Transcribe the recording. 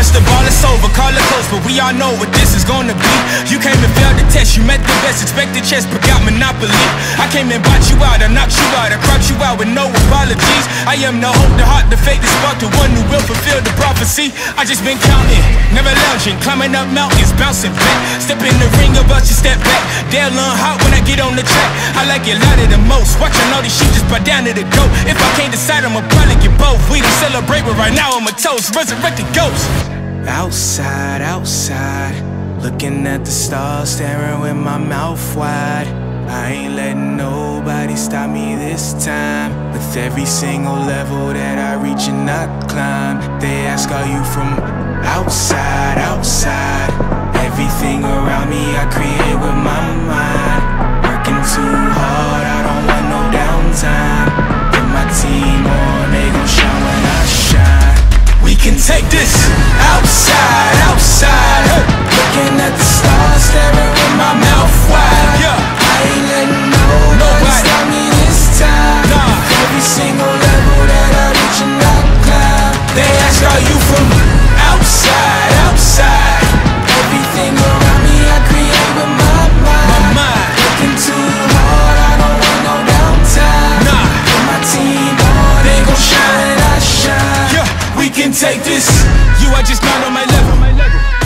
touch the ball, it's over. Call it close, but we all know what this is gonna be. You came and failed the test, you met the best, expected chess, but got monopoly. I came and bought you out, I knocked you out, I cropped you out with no apologies. I am the hope, the heart, the faith, the spark, the one who will fulfill the prophecy. I just been counting, never lounging, climbing up mountains, bouncing back. Step in the ring, about you step back. They'll learn hot when I get on the track. I like it louder than most. Watching all these shit just buy down to the goat. If I can't decide, I'ma probably get both. We celebrate, but right now I'm a toast. Resurrected ghost. Outside, outside, looking at the stars, staring with my mouth wide. I ain't letting nobody stop me this time. With every single level that I reach and I climb, they ask, Are you from outside, outside? Everything around me I create with my mind. Working too hard, I don't want no downtime. Put my team on, Take this outside, outside. can take this. You are just not on my level.